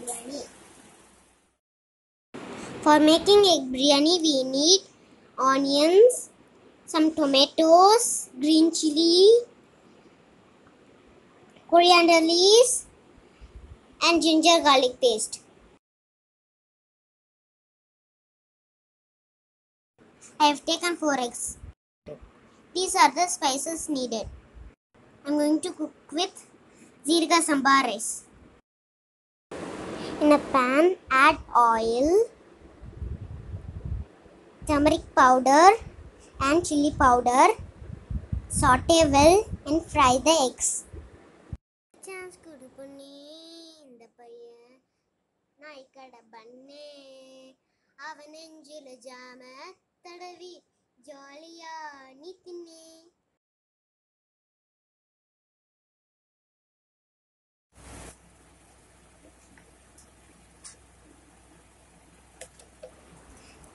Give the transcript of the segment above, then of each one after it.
biryani. For making egg biryani, we need onions, some tomatoes, green chili, coriander leaves, and ginger garlic paste. I have taken 4 eggs. These are the spices needed. I'm going to cook with Seeraga Samba rice. In a pan, add oil, turmeric powder, and chili powder. Saute well and fry the eggs. Chance கொடுப்பனே இந்த பையன் நான் பண்ணே அவன் நெஞ்சில ஜாம தடவி ஜாலியா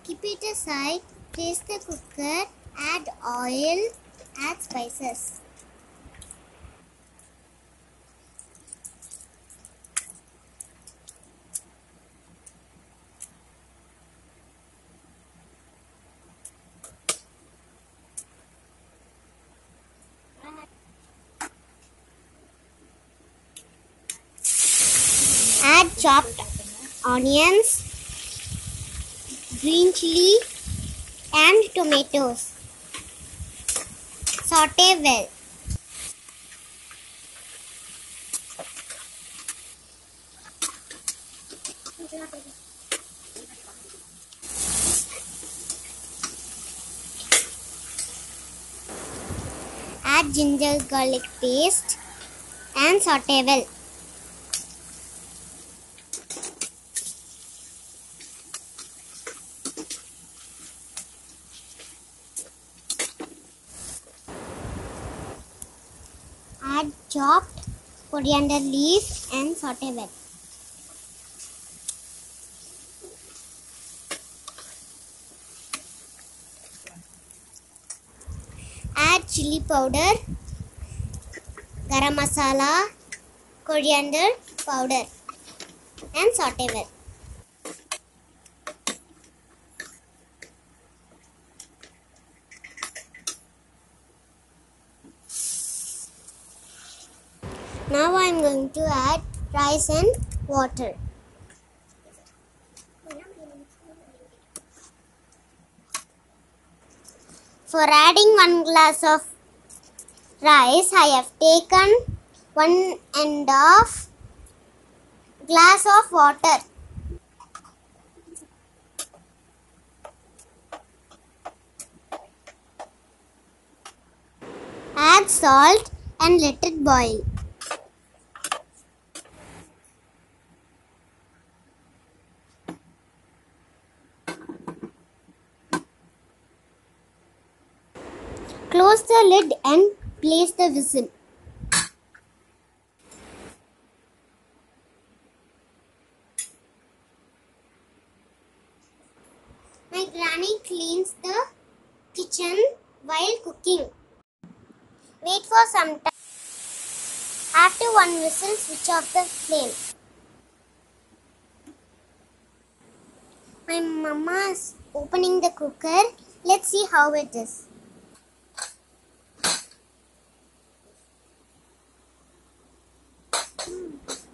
Keep it aside, place the cooker, add oil, add spices. Add chopped onions, green chili, and tomatoes. Saute well. Add ginger garlic paste and saute well. Add chopped coriander leaf and saute well. Add chili powder, garam masala, coriander powder and saute well. Now I am going to add rice and water. For adding one glass of rice, I have taken one and half glass of water. Add salt and let it boil. Close the lid and place the whistle. My granny cleans the kitchen while cooking. Wait for some time. After one whistle, switch off the flame. My mama is opening the cooker. Let's see how it is.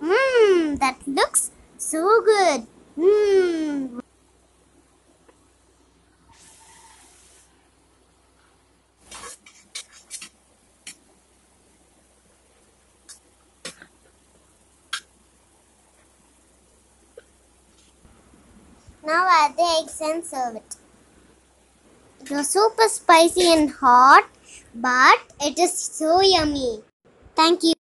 Mmm, that looks so good. Mmm. Now add the eggs and serve it. It was super spicy and hot, but it is so yummy. Thank you.